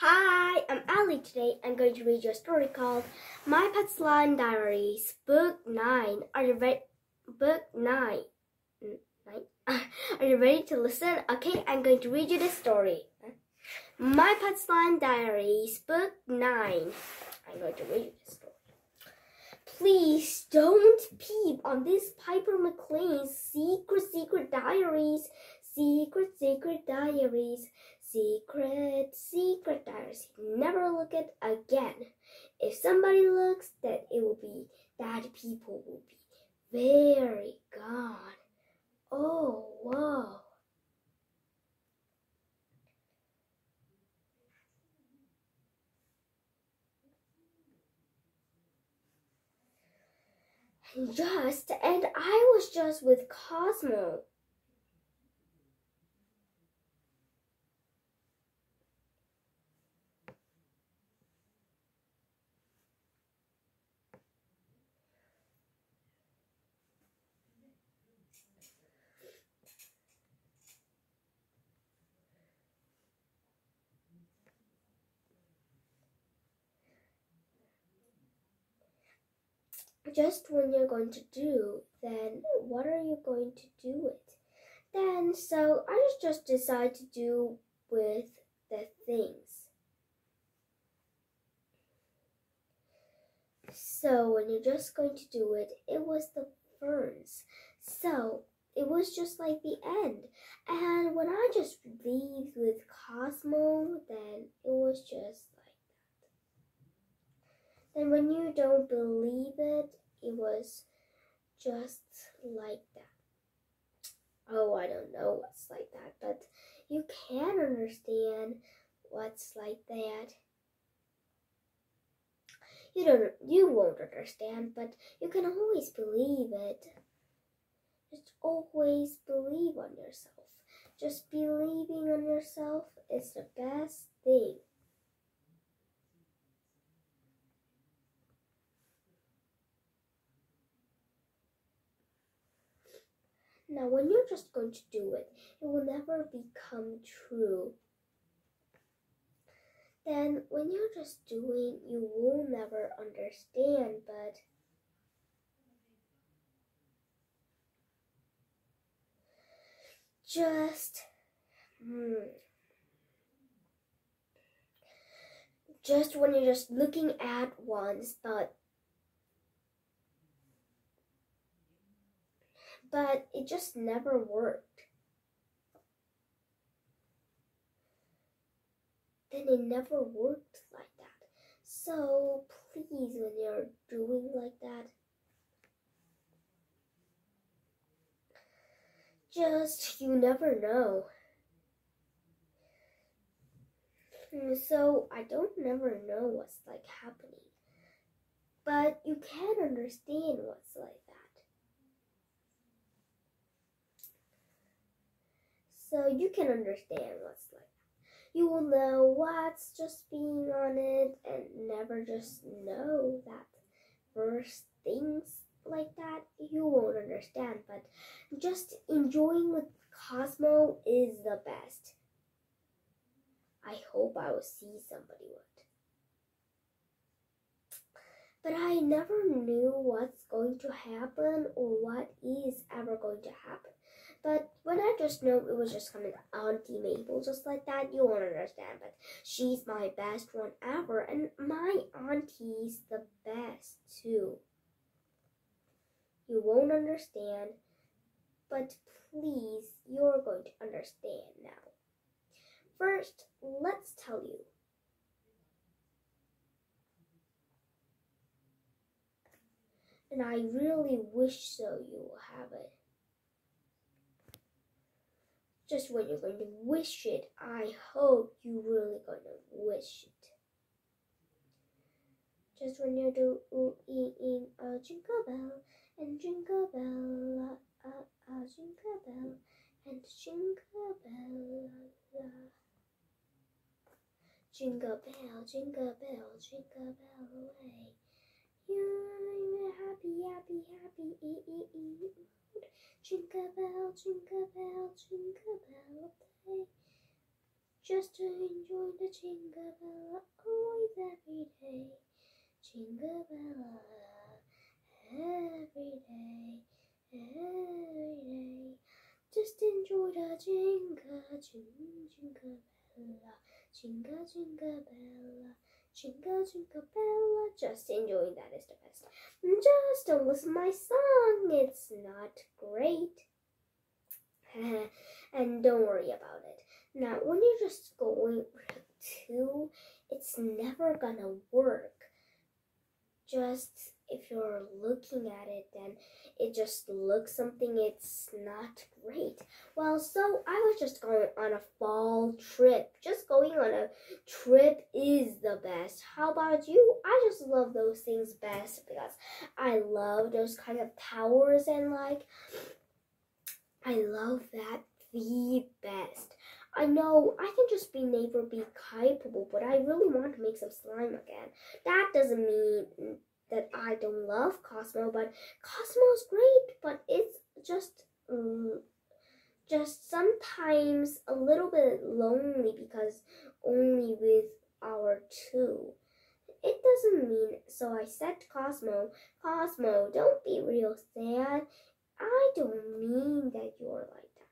Hi, I'm Elly. Today I'm going to read you a story called My Pet Slime Diaries, Book 9. Are you ready? Book 9. Nine? Are you ready to listen? Okay, I'm going to read you this story. My Pet Slime Diaries, Book 9. I'm going to read you this story. Please don't peep on this Piper McLean's secret, secret diaries. Secret, secret diaries. Secret, secret diaries. Never look it again. If somebody looks, then it will be that people will be very gone. Oh, whoa. And Just, and I was just with Cosmo. Just when you're going to do, then what are you going to do with? Then, so I just decide to do with the things. So when you're just going to do it, it was the ferns. So it was just like the end. And when I just leave with Cosmo, then it was just Then when you don't believe it, it was just like that. Oh, I don't know what's like that, but you can understand what's like that. You don't you won't understand, but you can always believe it. Just always believe on yourself. Just believing on yourself is the best thing. Now, when you're just going to do it, it will never become true. Then, when you're just doing, you will never understand, but just hmm, just when you're just looking at once, but but it just never worked. Then it never worked like that. So please, when you're doing like that, just you never know. Hmm, so I don't never know what's like happening. But you can understand what's like so you can understand what's like. You will know what's just being on it and never just know that first things like that you won't understand, but just enjoying with Cosmo is the best. I hope I will see somebody with. But I never knew what's going to happen or what is ever going to happen. But when I just know it was just coming Auntie Mabel, just like that, you won't understand. But she's my best one ever, and my auntie's the best too. You won't understand, but please, you're going to understand now. First, let's tell you. And I really wish so you will have it just when you're going to wish it, I hope you really going to wish it. Just when you're doing a jingle bell and jingle bell, a, a, a jingle bell and jingle bell, la. Jingle bell, jingle bell, jingle bell away. You're happy, happy, happy, e, e, e. Jingle bell, jingle bell, jingle bell day. just to enjoy the jingle bell always every day. Jingle bell every day, every day. Just enjoy the jingle, jingle, jingle bella, jingle, jingle bella. Jingle, jingle bella, just enjoying that is the best. Just don't listen to my song, it's not great. and don't worry about it. Now, when you're just going to, it's never gonna work. Just if you're looking at it, then it just looks something it's not great. Well, so I was just going on a fall trip. Just going on a trip is the best. How about you? I just love those things best because I love those kind of towers and like I love that the best. I know I can just be neighbor be capable, but I really want to make some slime again. That doesn't mean that I don't love Cosmo, but Cosmo's great, but it's just um, just sometimes a little bit lonely because only with our two. It doesn't mean so I said to Cosmo, Cosmo, don't be real sad. I don't mean that you're like that.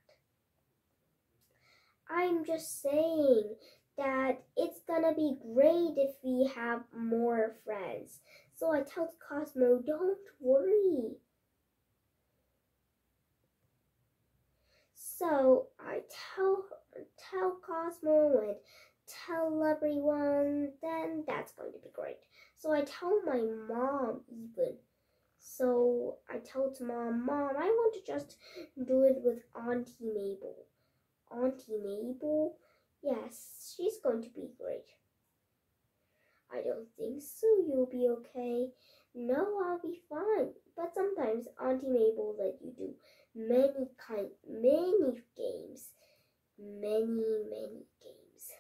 I'm just saying that it's gonna be great if we have more friends. So I tell Cosmo, don't worry. So I tell tell Cosmo and tell everyone, then that's going to be great. So I tell my mom even. So I tell to mom, Mom, I want to just do it with Auntie Mabel. Auntie Mabel? Yes, she's going to be great. I don't think so. You'll be okay. No, I'll be fine. But sometimes Auntie Mabel let you do many kind, many games, many, many games.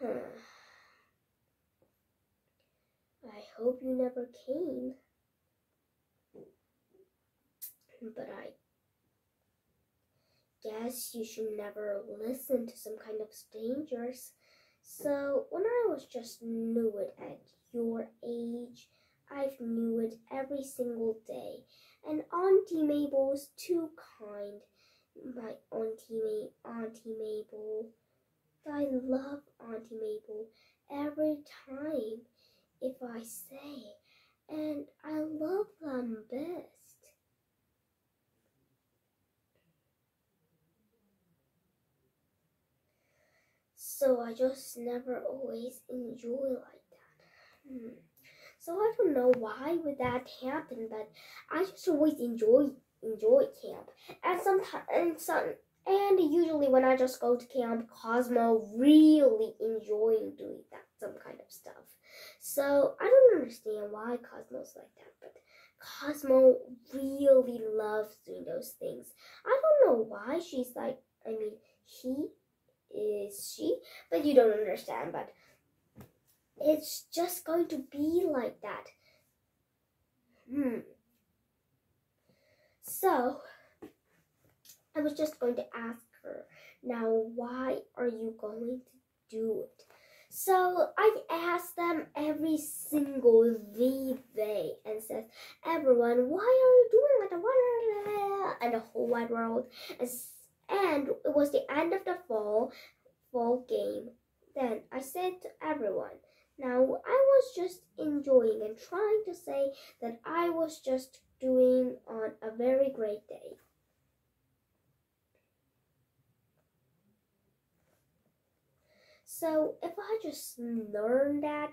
Huh. I hope you never came. But I guess you should never listen to some kind of strangers. So when I was just new it at your age, I've knew it every single day. And Auntie Mabel's too kind. My Auntie Ma- Auntie Mabel. I love Auntie Mabel every time if I say, and I love them best. So I just never always enjoy like that. Hmm. So I don't know why would that happen, but I just always enjoy enjoy camp. And sometimes and some and usually when I just go to camp, Cosmo really enjoying doing that some kind of stuff. So I don't understand why Cosmo's like that, but Cosmo really loves doing those things. I don't know why she's like I mean he is she, but you don't understand. But it's just going to be like that. Hmm. So, I was just going to ask her, now why are you going to do it? So I asked them every single day and says, everyone, why are you doing it? And the whole wide world and it was the end of the fall fall game. Then I said to everyone, now I was just enjoying and trying to say that I was just doing on a very great day. So if I just learned that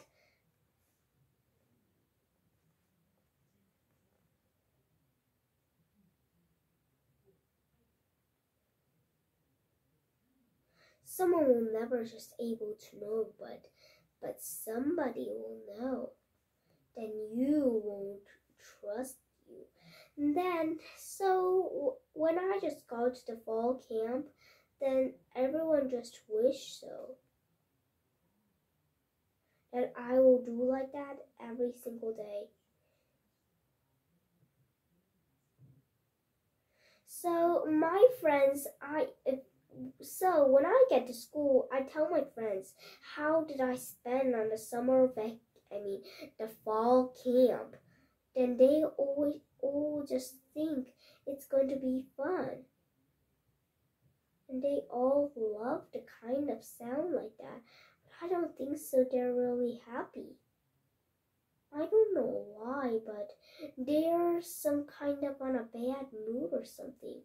someone will never just able to know, but but somebody will know. Then you won't trust you. And then so when I just go to the fall camp, then everyone just wish so. That I will do like that every single day. So my friends, I if so when I get to school, I tell my friends how did I spend on the summer vac I mean the fall camp. Then they always all just think it's going to be fun. And they all love the kind of sound like that. But I don't think so they're really happy. I don't know why, but they're some kind of on a bad mood or something.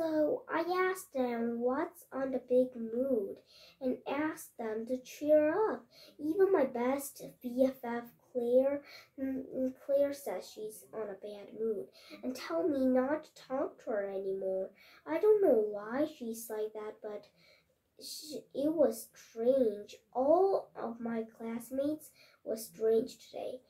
So I asked them what's on the big mood and asked them to cheer up. Even my best BFF Claire, mm, Claire says she's on a bad mood and tell me not to talk to her anymore. I don't know why she's like that, but she, it was strange. All of my classmates was strange today.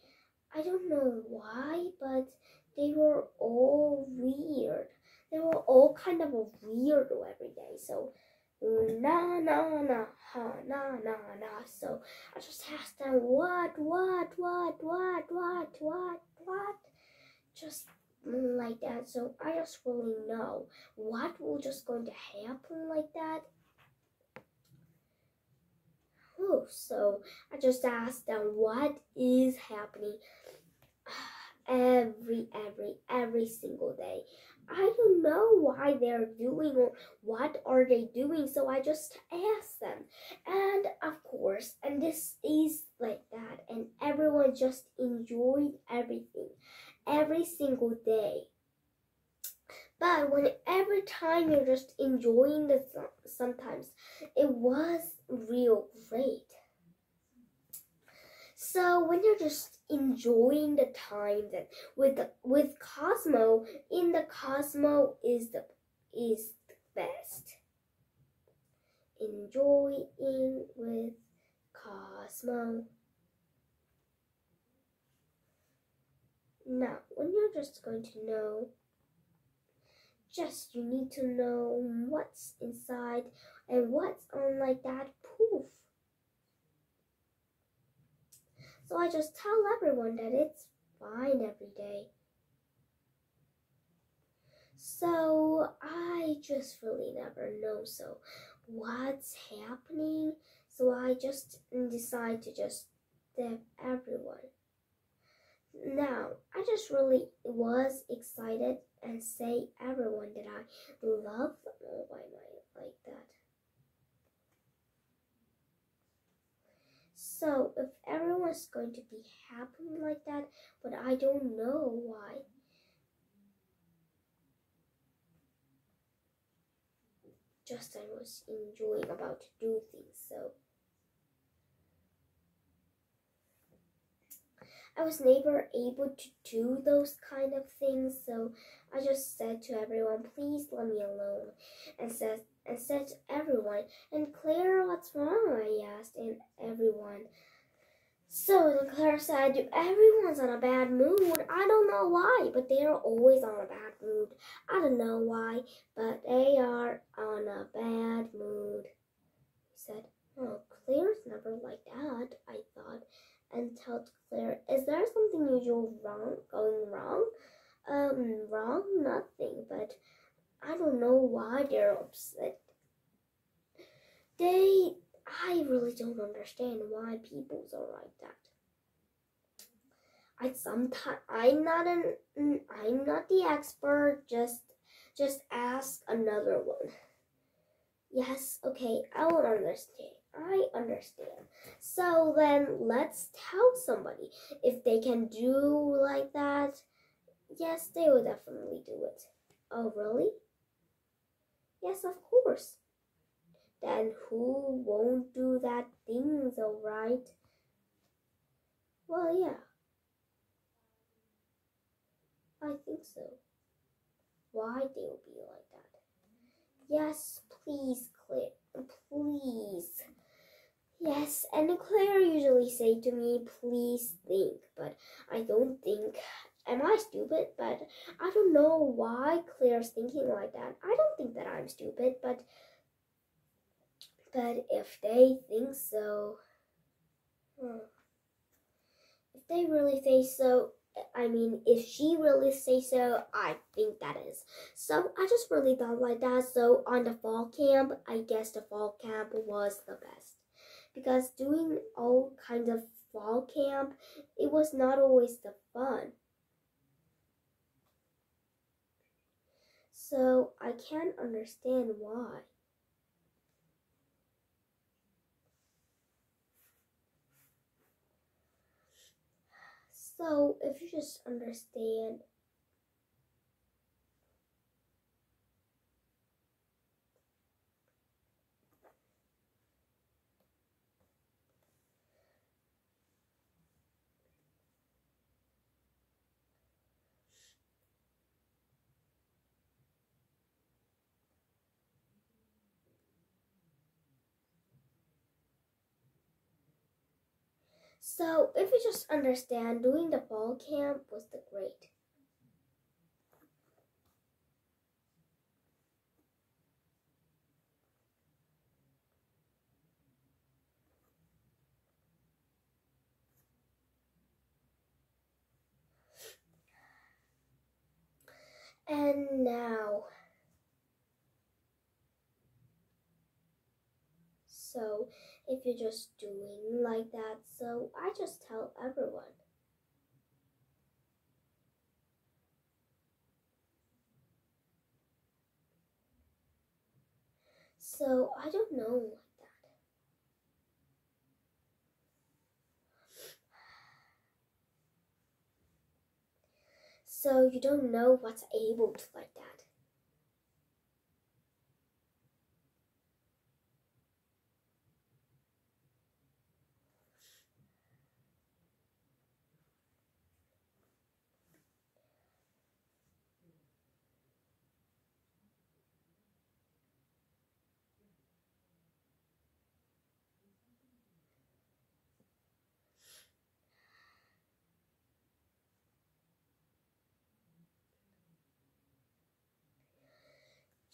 I don't know why, but they were all weird they were all kind of a weirdo every day. So na na na ha na na na. So I just asked them what what what what what what what just like that. So I just really know what will just going to happen like that. Oh, so I just asked them what is happening every every every single day I don't know why they're doing or what are they doing, so I just asked them. And of course, and this is like that, and everyone just enjoyed everything every single day. But when every time you're just enjoying the sometimes it was real great. So when you're just enjoying the time that with the, with Cosmo in the Cosmo is the is the best. Enjoying with Cosmo. Now, when you're just going to know, just you need to know what's inside and what's on like that poof. So I just tell everyone that it's fine every day. So I just really never know. So what's happening? So I just decide to just tell everyone. Now, I just really was excited and say everyone that I love why am I like that? So if everyone's going to be happy like that, but I don't know why. Justin was enjoying about to do things, so I was never able to do those kind of things, so I just said to everyone, please let me alone, and said and said to everyone, and Claire, what's wrong? I asked, and everyone. So then Claire said, everyone's on a bad mood. I don't know why, but they are always on a bad mood. I don't know why, but they are on a bad mood. He said, oh, Claire's never like that, I thought, and told Claire, is there something usual wrong, going wrong? Um, wrong? Nothing, but I don't know why they're upset. They, I really don't understand why people are like that. I sometimes I'm not an mm, I'm not the expert. Just just ask another one. Yes, okay, I will understand. I understand. So then let's tell somebody if they can do like that. Yes, they will definitely do it. Oh, really? Yes, of course. Then who won't do that things, alright? Well, yeah. I think so. Why they'll be like that? Yes, please, Claire. Please. Yes, and Claire usually say to me, please think, but I don't think am I stupid? But I don't know why Claire's thinking like that. I don't think that I'm stupid, but but if they think so, hmm, if they really say so, I mean, if she really say so, I think that is. So I just really thought like that. So on the fall camp, I guess the fall camp was the best because doing all kinds of fall camp, it was not always the fun. So I can't understand why. So if you just understand So, if you just understand, doing the ball camp was the great. And now, so if you're just doing like that. So I just tell everyone. So I don't know like that. So you don't know what's able to like that.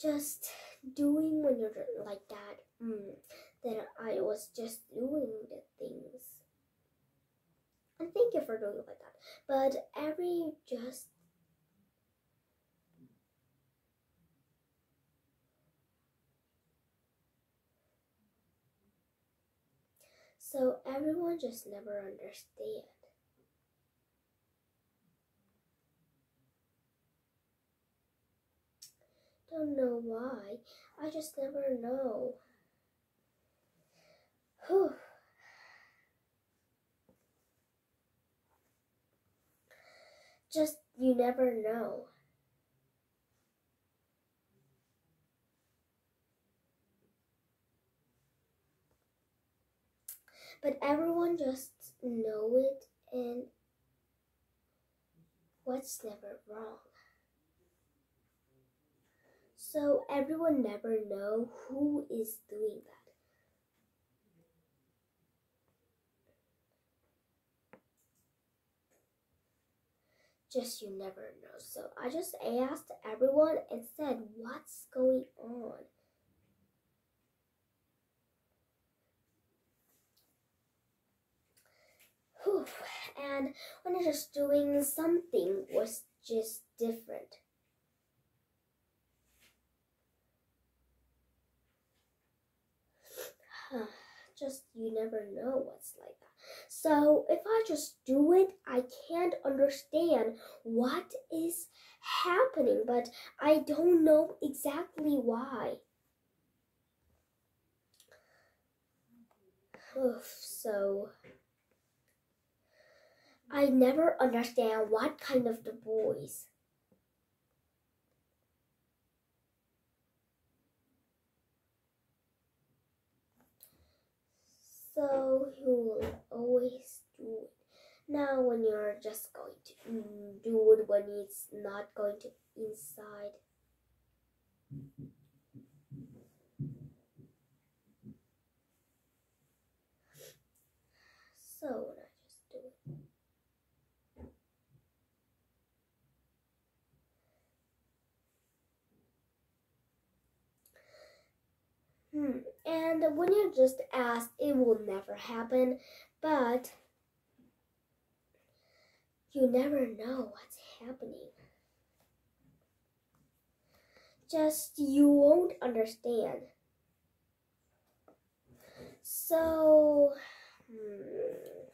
Just doing when you're like that. Mm, then I was just doing the things. And thank you for doing like that. But every just So everyone just never understand. Don't know why. I just never know. Whew. Just, you never know. But everyone just know it and what's never wrong. So everyone never know who is doing that. Just you never know. So I just asked everyone and said, what's going on? Whew. And when I was doing something was just different. just you never know what's like that. So if I just do it, I can't understand what is happening, but I don't know exactly why. Oof, so I never understand what kind of the boys so you will always do it. Now, when you're just going to do it when it's not going to inside. So, I just do it. Hmm. And when you just ask, it will never happen. But You never know what's happening. Just you won't understand. So, hmm.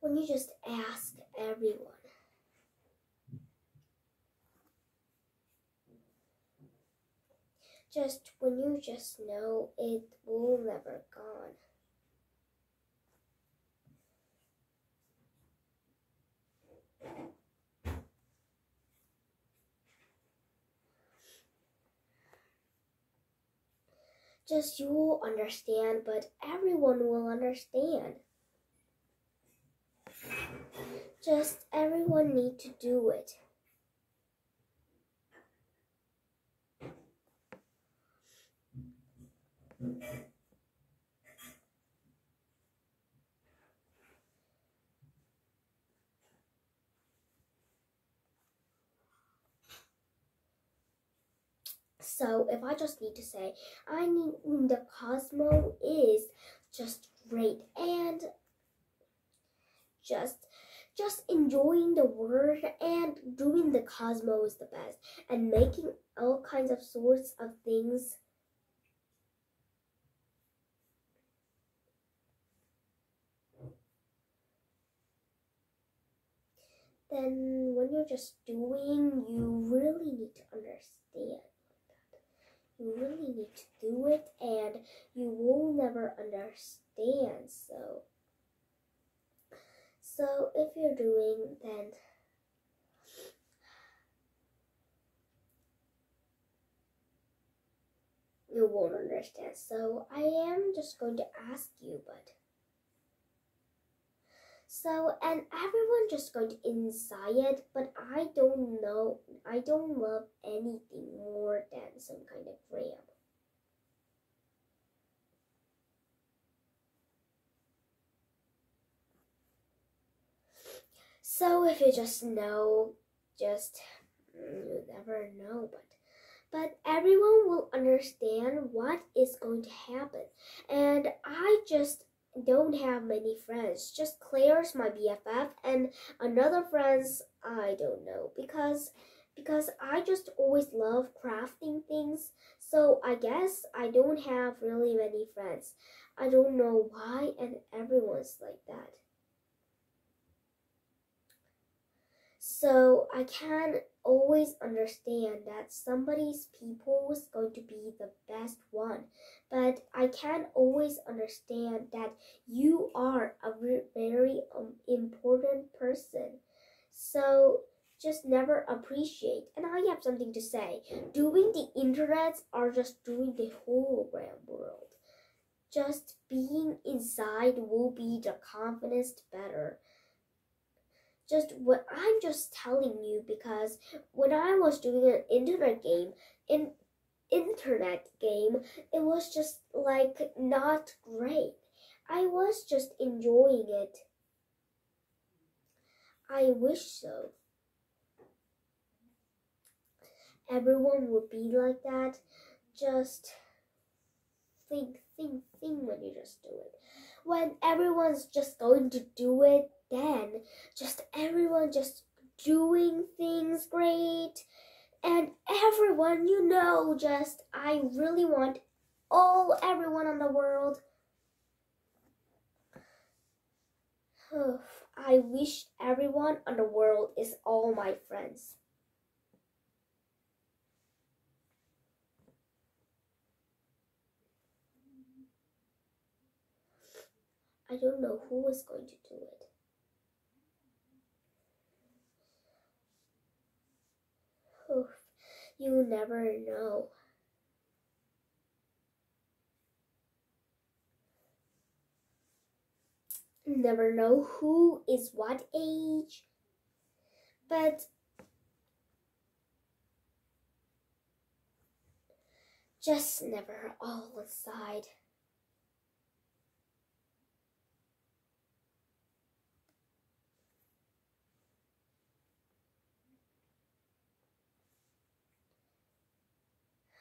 when you just ask everyone. Just when you just know it will never gone. Just you will understand, but everyone will understand. Just everyone need to do it. So if I just need to say, I need the Cosmo is just great and just just enjoying the word and doing the Cosmo is the best and making all kinds of sorts of things then when you're just doing, you really need to understand You really need to do it, and you will never understand. So, so if you're doing, then you won't understand. So I am just going to ask you, but. So, and everyone just going to inside it, but I don't know, I don't love anything more than some kind of ram. So if you just know, just, mm, you never know, but but everyone will understand what is going to happen. And I just don't have many friends. Just Claire's my BFF and another friends I don't know because because I just always love crafting things. So I guess I don't have really many friends. I don't know why and everyone's like that. So I can always understand that somebody's people is going to be the best one, but I can always understand that you are a very um, important person. So just never appreciate. And I have something to say. Doing the internet are just doing the hologram world. Just being inside will be the confidence better just what I'm just telling you because when I was doing an internet game, in internet game, it was just like not great. I was just enjoying it. I wish so. Everyone would be like that. Just think, think, think when you just do it. When everyone's just going to do it, then just everyone just doing things great and everyone you know just I really want all everyone in the world I wish everyone in the world is all my friends. I don't know who is going to do it. Oof, you never know. Never know who is what age, but just never all aside.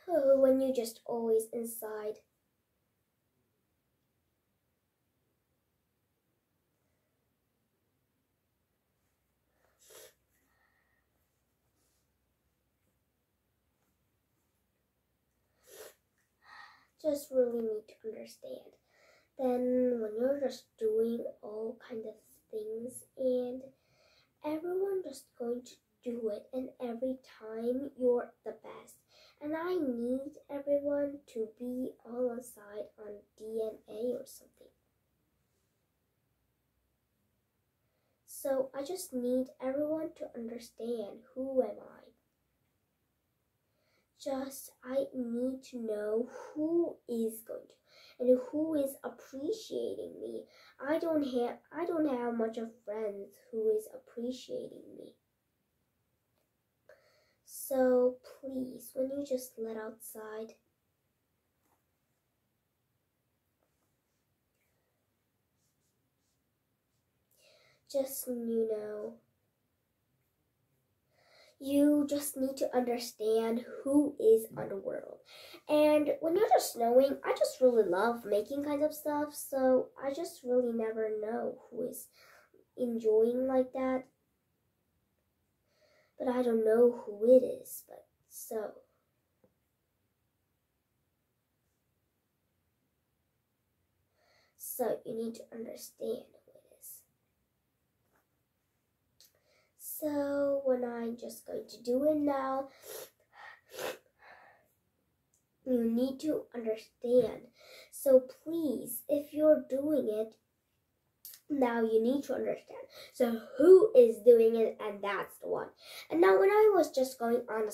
Oh, when you're just always inside. Just really need to understand. Then when you're just doing all kind of things and everyone just going to do it and every time you're the best and I need everyone to be all aside on DNA or something. So I just need everyone to understand who am I. Just I need to know who is going to and who is appreciating me. I don't have I don't have much of friends who is appreciating me. So please, when you just let outside, just you know, you just need to understand who is Underworld. And when you're just knowing, I just really love making kinds of stuff, so I just really never know who is enjoying like that but I don't know who it is, but so. So you need to understand who it is. So when I'm just going to do it now, you need to understand. So please, if you're doing it, now you need to understand. So who is doing it and that's the one. And now when I was just going on a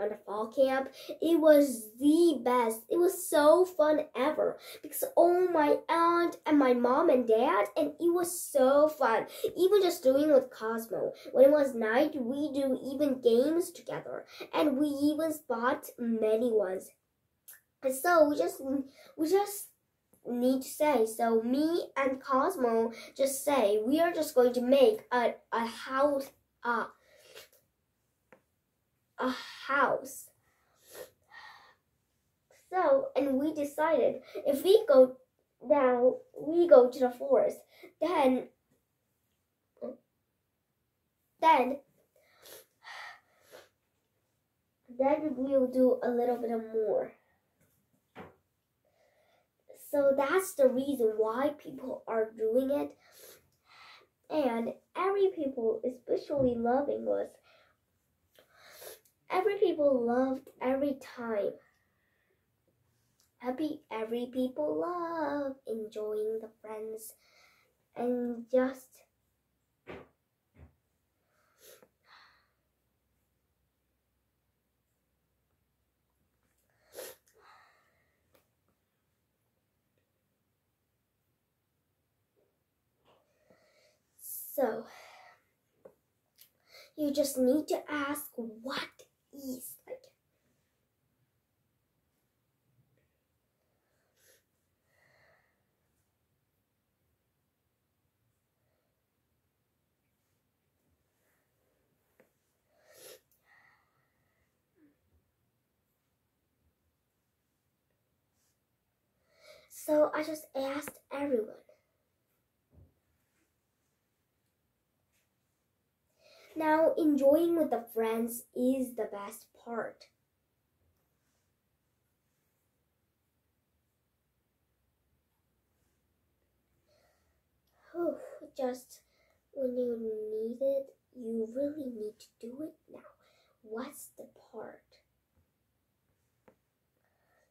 on a fall camp, it was the best. It was so fun ever because oh my aunt and my mom and dad and it was so fun. Even just doing with Cosmo. When it was night, we do even games together and we even spot many ones. And so we just we just need to say. So me and Cosmo just say we are just going to make a, a house uh, a house. So and we decided if we go now we go to the forest, then then then we'll do a little bit more. So that's the reason why people are doing it. And every people especially loving was every people loved every time. Happy every people love enjoying the friends and just So, you just need to ask what is like. So I just asked everyone. Now, enjoying with the friends is the best part. Oh, just when you need it, you really need to do it now. What's the part?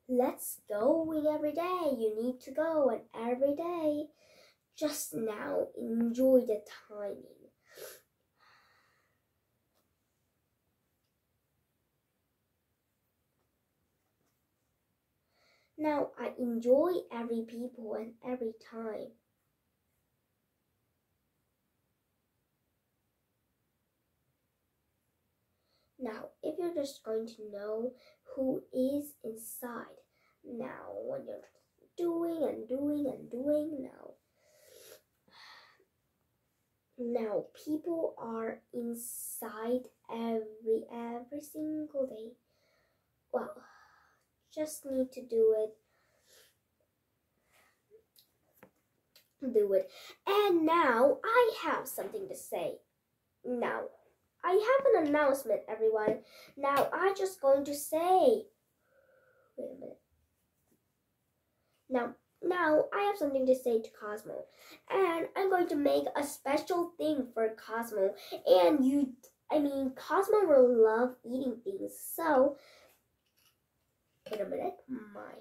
Let's go every day. You need to go and every day. Just now, enjoy the timing. Now I enjoy every people and every time. Now, if you're just going to know who is inside, now when you're doing and doing and doing now, now people are inside every every single day. Well, just need to do it. Do it. And now I have something to say. Now, I have an announcement, everyone. Now, I'm just going to say. Wait a minute. Now, now I have something to say to Cosmo, and I'm going to make a special thing for Cosmo. And you, I mean, Cosmo will love eating things. So, minute, my.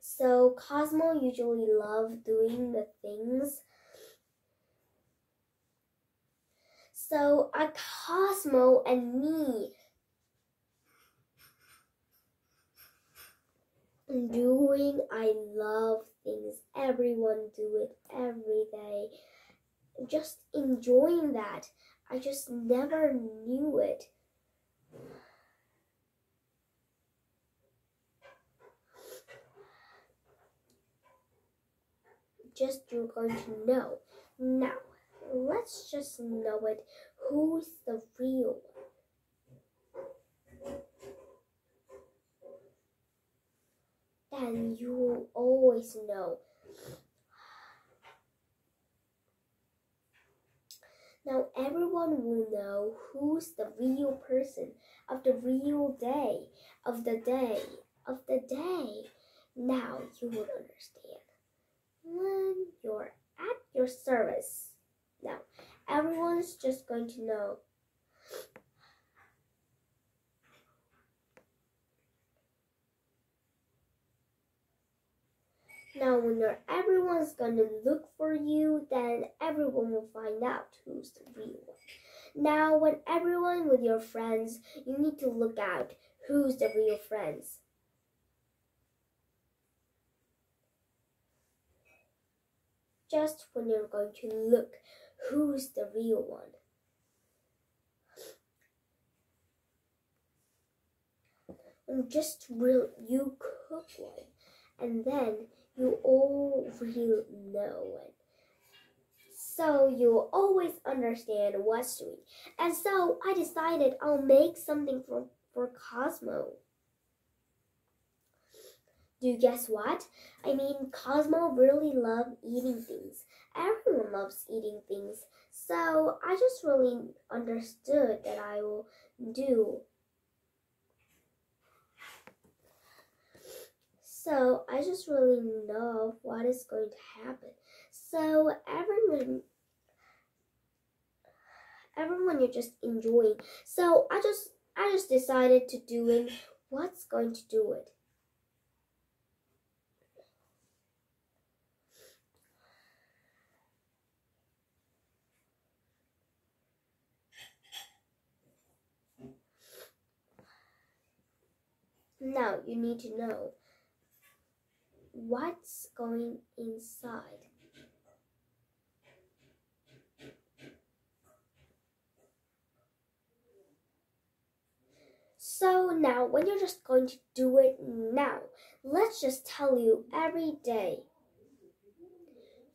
So Cosmo usually love doing the things So a Cosmo and me doing I love things. Everyone do it every day. Just enjoying that. I just never knew it. Just you're going to know. Now, let's just know it. Who's the real? Then you will always know. Now everyone will know who's the real person of the real day, of the day, of the day. Now you will understand when you're at your service. Now, everyone's just going to know. Now, when everyone's gonna look for you, then everyone will find out who's the real one. Now, when everyone with your friends, you need to look out who's the real friends. Just when you're going to look who's the real one. And just real, you cook one, and then you all will know it. So you'll always understand what's doing. And so I decided I'll make something for, for Cosmo. Do you guess what? I mean, Cosmo really loves eating things. Everyone loves eating things. So I just really understood that I will do. So I just really know what is going to happen. So everyone everyone you're just enjoying. So I just I just decided to doing what's going to do it. Now you need to know what's going inside. So now when you're just going to do it now, let's just tell you every day.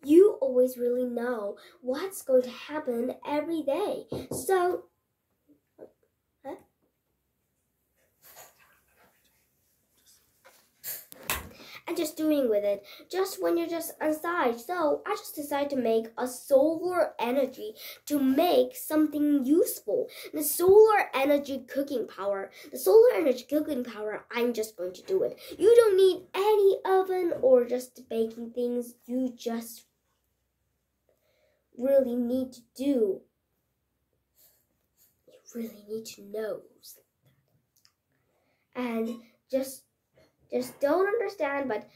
You always really know what's going to happen every day. So and just doing with it just when you're just inside. So I just decided to make a solar energy to make something useful. The solar energy cooking power. The solar energy cooking power, I'm just going to do it. You don't need any oven or just baking things. You just really need to do. You really need to know. And just just don't understand, but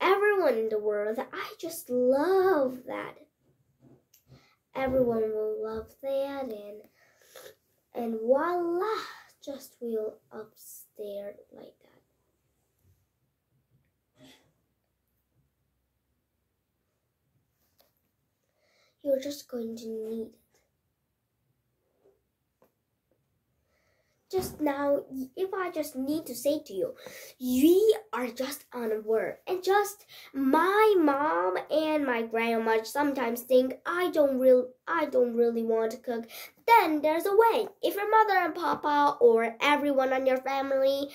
everyone in the world, I just love that. Everyone will love that and and voila, just wheel upstairs like that. You're just going to need just now, if I just need to say to you, we are just on a word. And just my mom and my grandma sometimes think I don't real I don't really want to cook. Then there's a way. If your mother and papa or everyone on your family,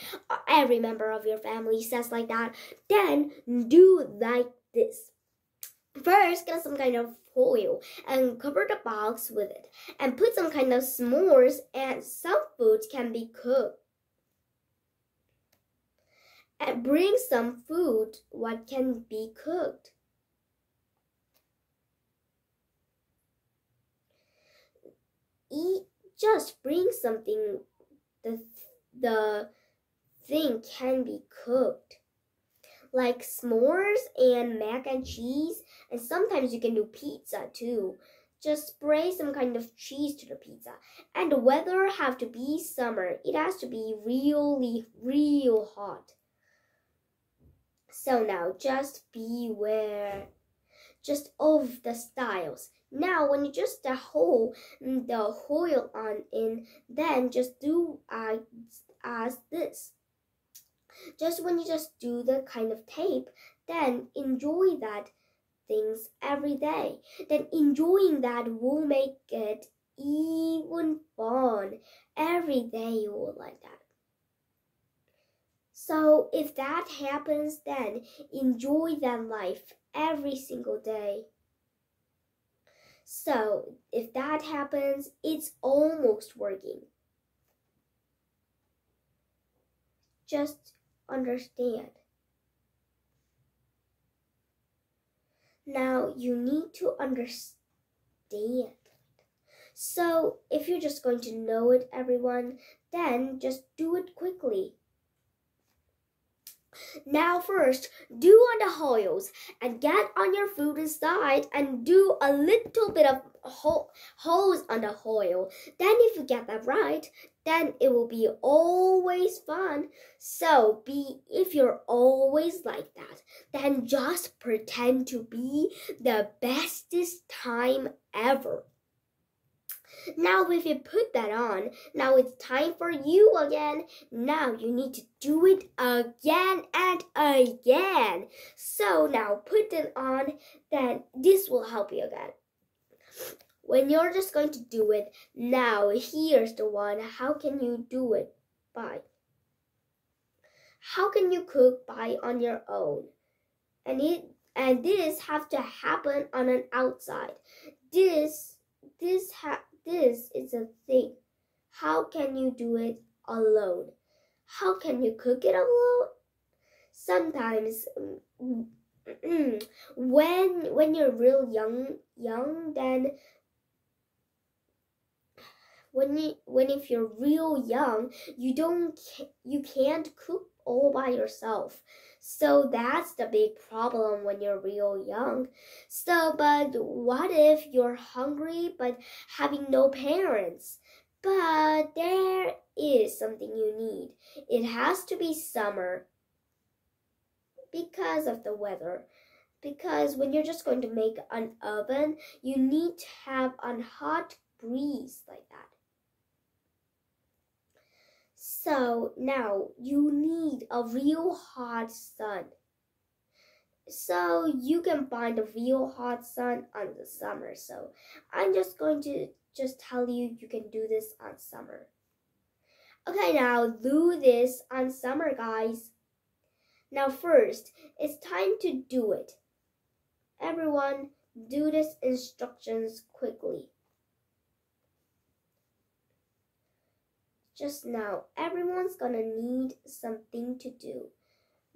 every member of your family says like that, then do like this. First, get some kind of foil and cover the box with it and put some kind of s'mores and some food can be cooked. And bring some food what can be cooked. Eat just bring something the the thing can be cooked like s'mores and mac and cheese, and sometimes you can do pizza too. Just spray some kind of cheese to the pizza. And the weather have to be summer. It has to be really, real hot. So now just beware just of the styles. Now when you just the hole mm, the oil on in, then just do as, as this just when you just do the kind of tape, then enjoy that things every day. Then enjoying that will make it even fun. Every day you will like that. So if that happens, then enjoy that life every single day. So if that happens, it's almost working. Just understand. Now you need to understand. So if you're just going to know it, everyone, then just do it quickly. Now first, do on the holes and get on your food inside and do a little bit of ho holes on the hole. Then if you get that right, then it will be always fun. So be if you're always like that, then just pretend to be the bestest time ever. Now if you put that on, now it's time for you again. Now you need to do it again and again. So now put it on, then this will help you again. When you're just going to do it, now here's the one. How can you do it by? How can you cook by on your own? And it and this have to happen on an outside. This this ha this is a thing. How can you do it alone? How can you cook it alone? Sometimes mm, mm, when when you're real young young then when you when if you're real young you don't you can't cook all by yourself so that's the big problem when you're real young. So, but what if you're hungry but having no parents? But there is something you need. It has to be summer because of the weather. Because when you're just going to make an oven, you need to have a hot breeze like that. So now you need a real hot sun. So you can find a real hot sun on the summer. So I'm just going to just tell you you can do this on summer. Okay, now do this on summer, guys. Now first, it's time to do it. Everyone, do this instructions quickly. Just now. Everyone's gonna need something to do.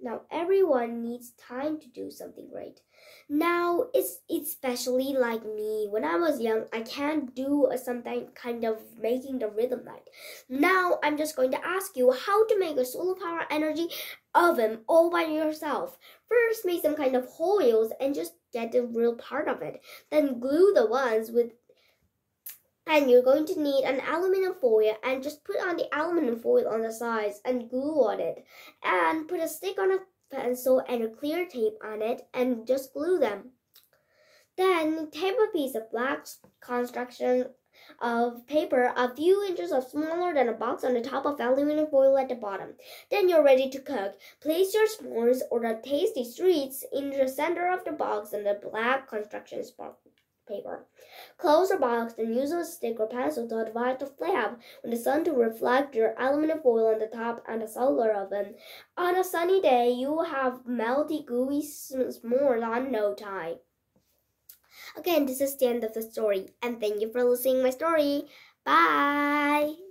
Now everyone needs time to do something great. Now it's especially like me. When I was young, I can't do something kind of making the rhythm light. Now I'm just going to ask you how to make a solar power energy oven all by yourself. First, make some kind of holes and just get the real part of it. Then glue the ones with and you're going to need an aluminum foil and just put on the aluminum foil on the sides and glue on it and put a stick on a pencil and a clear tape on it and just glue them. Then tape a piece of black construction of paper a few inches of smaller than a box on the top of aluminum foil at the bottom. Then you're ready to cook. Place your s'mores or the tasty treats in the center of the box and the black construction paper. Close the box and use a stick or pencil to divide the flap when the sun to reflect your aluminum foil on the top and the solar oven. On a sunny day, you will have melty gooey s'mores on no time. Again, this is the end of the story, and thank you for listening my story. Bye!